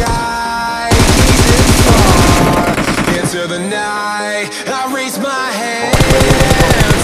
sky This far into the night I raise my hand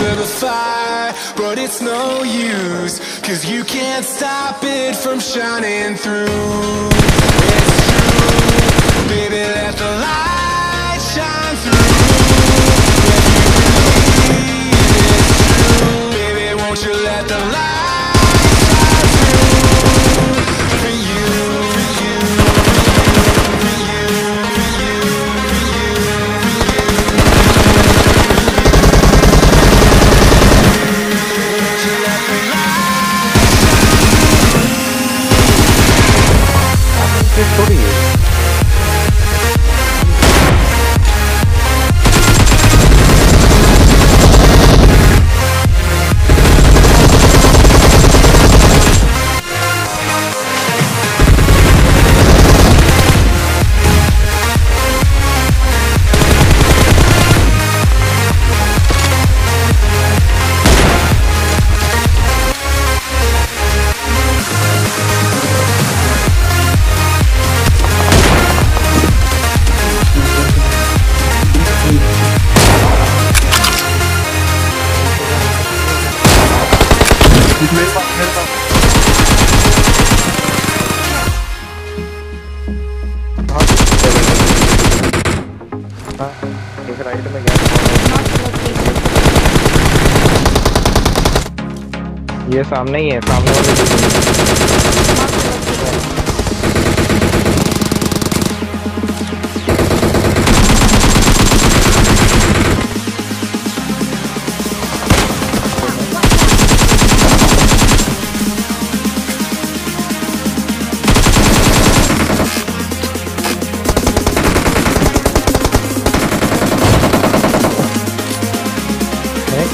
to the fire But it's no use Cause you can't stop it from shining through. ये सामने ही है सामने वाले है